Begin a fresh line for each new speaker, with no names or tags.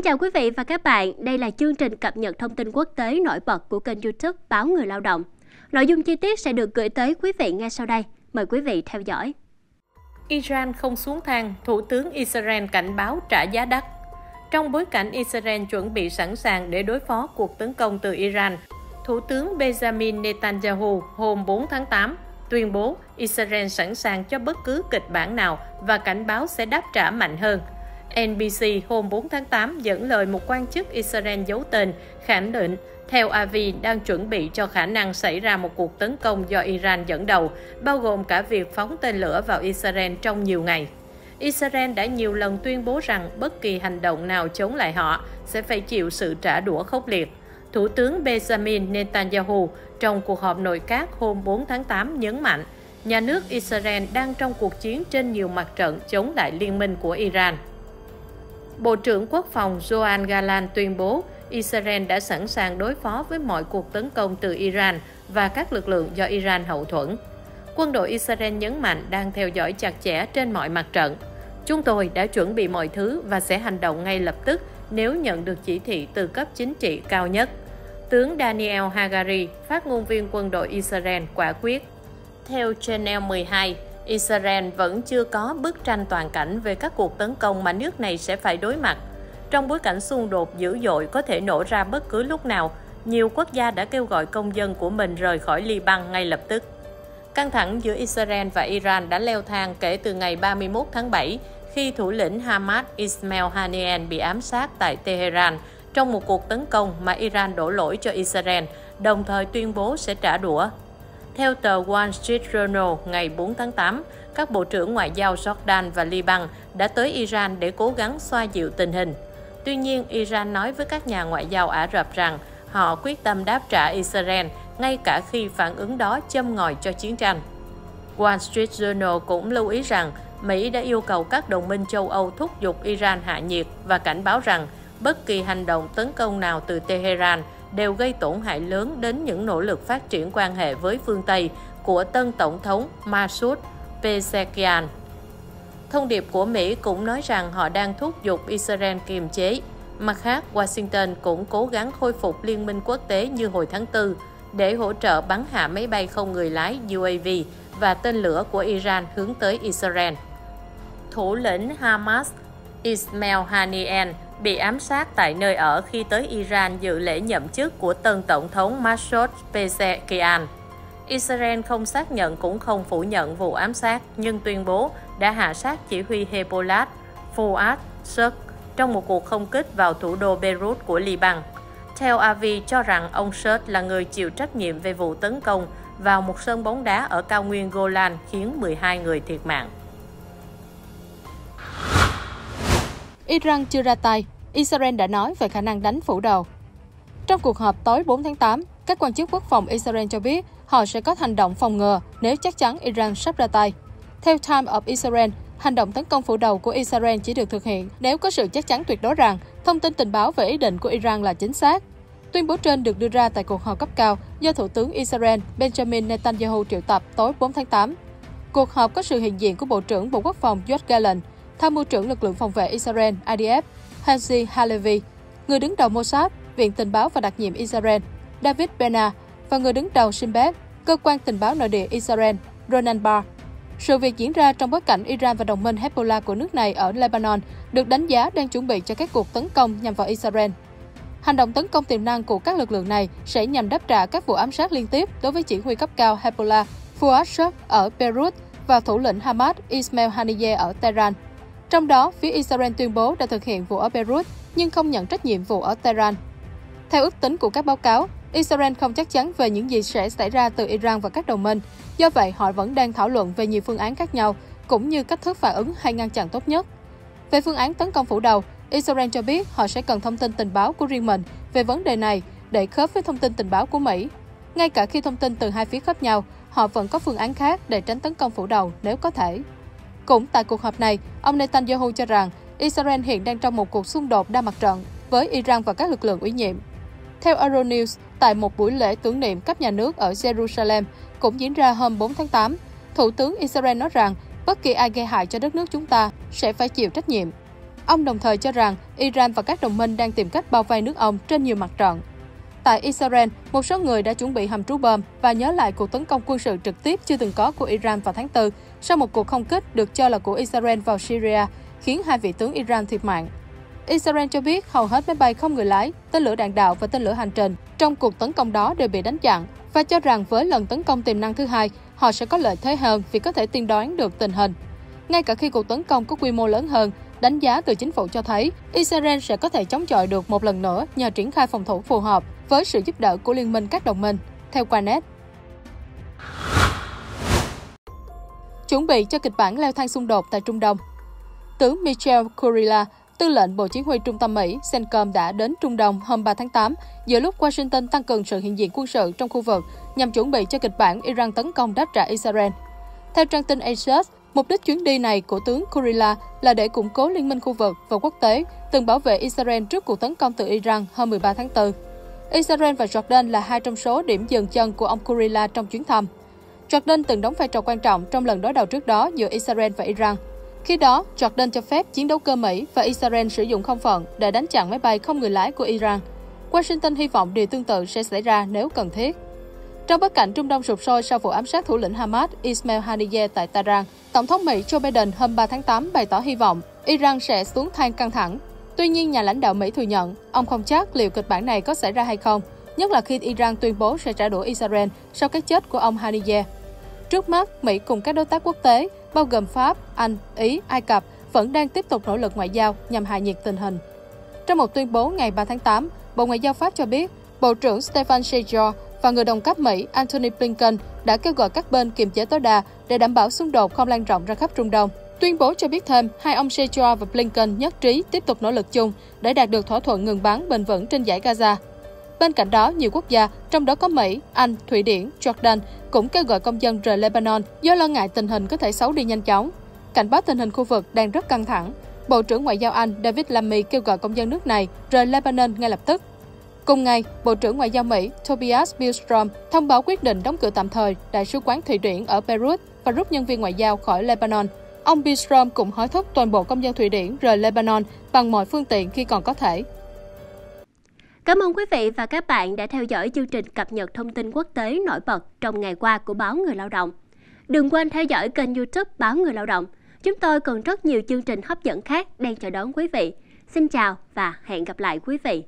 Xin chào quý vị và các bạn, đây là chương trình cập nhật thông tin quốc tế nổi bật của kênh youtube Báo Người Lao động. Nội dung chi tiết sẽ được gửi tới quý vị ngay sau đây. Mời quý vị theo dõi.
Iran không xuống thang, Thủ tướng Israel cảnh báo trả giá đắt. Trong bối cảnh Israel chuẩn bị sẵn sàng để đối phó cuộc tấn công từ Iran, Thủ tướng Benjamin Netanyahu hôm 4 tháng 8 tuyên bố Israel sẵn sàng cho bất cứ kịch bản nào và cảnh báo sẽ đáp trả mạnh hơn. NBC hôm 4 tháng 8 dẫn lời một quan chức Israel giấu tên khẳng định theo Avi đang chuẩn bị cho khả năng xảy ra một cuộc tấn công do Iran dẫn đầu, bao gồm cả việc phóng tên lửa vào Israel trong nhiều ngày. Israel đã nhiều lần tuyên bố rằng bất kỳ hành động nào chống lại họ sẽ phải chịu sự trả đũa khốc liệt. Thủ tướng Benjamin Netanyahu trong cuộc họp nội các hôm 4 tháng 8 nhấn mạnh, nhà nước Israel đang trong cuộc chiến trên nhiều mặt trận chống lại liên minh của Iran. Bộ trưởng Quốc phòng Joan Galan tuyên bố Israel đã sẵn sàng đối phó với mọi cuộc tấn công từ Iran và các lực lượng do Iran hậu thuẫn. Quân đội Israel nhấn mạnh đang theo dõi chặt chẽ trên mọi mặt trận. Chúng tôi đã chuẩn bị mọi thứ và sẽ hành động ngay lập tức nếu nhận được chỉ thị từ cấp chính trị cao nhất. Tướng Daniel Hagari, phát ngôn viên quân đội Israel, quả quyết. Theo Channel 12, Israel vẫn chưa có bức tranh toàn cảnh về các cuộc tấn công mà nước này sẽ phải đối mặt. Trong bối cảnh xung đột dữ dội có thể nổ ra bất cứ lúc nào, nhiều quốc gia đã kêu gọi công dân của mình rời khỏi Liban ngay lập tức. Căng thẳng giữa Israel và Iran đã leo thang kể từ ngày 31 tháng 7 khi thủ lĩnh Hamas Ismail Haniyeh bị ám sát tại Tehran trong một cuộc tấn công mà Iran đổ lỗi cho Israel, đồng thời tuyên bố sẽ trả đũa. Theo tờ Wall Street Journal ngày 4 tháng 8, các bộ trưởng ngoại giao Jordan và Liban đã tới Iran để cố gắng xoa dịu tình hình. Tuy nhiên, Iran nói với các nhà ngoại giao Ả Rập rằng họ quyết tâm đáp trả Israel ngay cả khi phản ứng đó châm ngòi cho chiến tranh. Wall Street Journal cũng lưu ý rằng Mỹ đã yêu cầu các đồng minh châu Âu thúc giục Iran hạ nhiệt và cảnh báo rằng bất kỳ hành động tấn công nào từ Tehran đều gây tổn hại lớn đến những nỗ lực phát triển quan hệ với phương Tây của tân Tổng thống Masoud Pezeshkian. Thông điệp của Mỹ cũng nói rằng họ đang thúc giục Israel kiềm chế. Mặt khác, Washington cũng cố gắng khôi phục liên minh quốc tế như hồi tháng 4 để hỗ trợ bắn hạ máy bay không người lái UAV và tên lửa của Iran hướng tới Israel. Thủ lĩnh Hamas Ismail Haniyeh bị ám sát tại nơi ở khi tới Iran dự lễ nhậm chức của tân Tổng thống Masoud Pezeshkian. Israel không xác nhận cũng không phủ nhận vụ ám sát, nhưng tuyên bố đã hạ sát chỉ huy Hezbollah Fuad Shuk trong một cuộc không kích vào thủ đô Beirut của Liban. Theo Avi cho rằng ông Shuk là người chịu trách nhiệm về vụ tấn công vào một sân bóng đá ở cao nguyên Golan khiến 12 người thiệt mạng.
Iran chưa ra tay, Israel đã nói về khả năng đánh phủ đầu. Trong cuộc họp tối 4 tháng 8, các quan chức quốc phòng Israel cho biết họ sẽ có hành động phòng ngừa nếu chắc chắn Iran sắp ra tay. Theo Time of Israel, hành động tấn công phủ đầu của Israel chỉ được thực hiện nếu có sự chắc chắn tuyệt đối rằng thông tin tình báo về ý định của Iran là chính xác. Tuyên bố trên được đưa ra tại cuộc họp cấp cao do Thủ tướng Israel Benjamin Netanyahu triệu tập tối 4 tháng 8. Cuộc họp có sự hiện diện của Bộ trưởng Bộ Quốc phòng Yoav Gallant, Tham mưu trưởng lực lượng phòng vệ Israel IDF Hazi Halevi, người đứng đầu Mossad, Viện Tình báo và đặc nhiệm Israel, David Bena và người đứng đầu Shin Bet, cơ quan tình báo nội địa Israel, Ronan Bar. Sự việc diễn ra trong bối cảnh Iran và đồng minh Hezbollah của nước này ở Lebanon được đánh giá đang chuẩn bị cho các cuộc tấn công nhằm vào Israel. Hành động tấn công tiềm năng của các lực lượng này sẽ nhằm đáp trả các vụ ám sát liên tiếp đối với chỉ huy cấp cao Hezbollah Fuad Shuk ở Beirut và thủ lĩnh Hamas Ismail Haniyeh ở Tehran. Trong đó, phía Israel tuyên bố đã thực hiện vụ ở Beirut nhưng không nhận trách nhiệm vụ ở Tehran. Theo ước tính của các báo cáo, Israel không chắc chắn về những gì sẽ xảy ra từ Iran và các đồng minh. Do vậy, họ vẫn đang thảo luận về nhiều phương án khác nhau, cũng như cách thức phản ứng hay ngăn chặn tốt nhất. Về phương án tấn công phủ đầu, Israel cho biết họ sẽ cần thông tin tình báo của riêng mình về vấn đề này để khớp với thông tin tình báo của Mỹ. Ngay cả khi thông tin từ hai phía khớp nhau, họ vẫn có phương án khác để tránh tấn công phủ đầu nếu có thể. Cũng tại cuộc họp này, ông Netanyahu cho rằng Israel hiện đang trong một cuộc xung đột đa mặt trận với Iran và các lực lượng ủy nhiệm. Theo Euronews, tại một buổi lễ tưởng niệm cấp nhà nước ở Jerusalem cũng diễn ra hôm 4 tháng 8, Thủ tướng Israel nói rằng bất kỳ ai gây hại cho đất nước chúng ta sẽ phải chịu trách nhiệm. Ông đồng thời cho rằng Iran và các đồng minh đang tìm cách bao vây nước ông trên nhiều mặt trận. Tại Israel, một số người đã chuẩn bị hầm trú bom và nhớ lại cuộc tấn công quân sự trực tiếp chưa từng có của Iran vào tháng 4 sau một cuộc không kích được cho là của Israel vào Syria, khiến hai vị tướng Iran thiệt mạng. Israel cho biết hầu hết máy bay không người lái, tên lửa đạn đạo và tên lửa hành trình trong cuộc tấn công đó đều bị đánh chặn và cho rằng với lần tấn công tiềm năng thứ hai, họ sẽ có lợi thế hơn vì có thể tiên đoán được tình hình. Ngay cả khi cuộc tấn công có quy mô lớn hơn, đánh giá từ chính phủ cho thấy Israel sẽ có thể chống chọi được một lần nữa nhờ triển khai phòng thủ phù hợp với sự giúp đỡ của liên minh các đồng minh, theo Quanet. Chuẩn bị cho kịch bản leo thang xung đột tại Trung Đông Tướng Michel Kurila, tư lệnh Bộ Chỉ huy Trung tâm Mỹ, CENTCOM đã đến Trung Đông hôm 3 tháng 8, giữa lúc Washington tăng cường sự hiện diện quân sự trong khu vực nhằm chuẩn bị cho kịch bản Iran tấn công đáp trả Israel. Theo trang tin Axios, mục đích chuyến đi này của tướng Kurila là để củng cố liên minh khu vực và quốc tế từng bảo vệ Israel trước cuộc tấn công từ Iran hôm 13 tháng 4. Israel và Jordan là hai trong số điểm dừng chân của ông Kurila trong chuyến thăm. Jordan từng đóng vai trò quan trọng trong lần đối đầu trước đó giữa Israel và Iran. Khi đó, Jordan cho phép chiến đấu cơ Mỹ và Israel sử dụng không phận để đánh chặn máy bay không người lái của Iran. Washington hy vọng điều tương tự sẽ xảy ra nếu cần thiết. Trong bối cảnh Trung Đông sụp sôi sau vụ ám sát thủ lĩnh Hamas Ismail Haniyeh tại Tehran, Tổng thống Mỹ Joe Biden hôm 3 tháng 8 bày tỏ hy vọng Iran sẽ xuống thang căng thẳng. Tuy nhiên, nhà lãnh đạo Mỹ thừa nhận ông không chắc liệu kịch bản này có xảy ra hay không, nhất là khi Iran tuyên bố sẽ trả đũa Israel sau cái chết của ông Haniyeh. Trước mắt, Mỹ cùng các đối tác quốc tế, bao gồm Pháp, Anh, Ý, Ai Cập, vẫn đang tiếp tục nỗ lực ngoại giao nhằm hạ nhiệt tình hình. Trong một tuyên bố ngày 3 tháng 8, Bộ Ngoại giao Pháp cho biết, Bộ trưởng Stefan Sejour và người đồng cấp Mỹ Antony Blinken đã kêu gọi các bên kiềm chế tối đa để đảm bảo xung đột không lan rộng ra khắp Trung Đông. Tuyên bố cho biết thêm, hai ông Sejour và Blinken nhất trí tiếp tục nỗ lực chung để đạt được thỏa thuận ngừng bắn bền vững trên giải Gaza. Bên cạnh đó, nhiều quốc gia, trong đó có Mỹ, Anh, Thụy Điển, Jordan, cũng kêu gọi công dân rời Lebanon do lo ngại tình hình có thể xấu đi nhanh chóng. Cảnh báo tình hình khu vực đang rất căng thẳng. Bộ trưởng Ngoại giao Anh David Lammy kêu gọi công dân nước này rời Lebanon ngay lập tức. Cùng ngày, Bộ trưởng Ngoại giao Mỹ Tobias Billstrom thông báo quyết định đóng cửa tạm thời Đại sứ quán Thụy Điển ở Beirut và rút nhân viên ngoại giao khỏi Lebanon. Ông Billstrom cũng hối thúc toàn bộ công dân Thụy Điển rời Lebanon bằng mọi phương tiện khi còn có thể.
Cảm ơn quý vị và các bạn đã theo dõi chương trình cập nhật thông tin quốc tế nổi bật trong ngày qua của báo Người Lao động. Đừng quên theo dõi kênh youtube báo Người Lao động. Chúng tôi còn rất nhiều chương trình hấp dẫn khác đang chờ đón quý vị. Xin chào và hẹn gặp lại quý vị.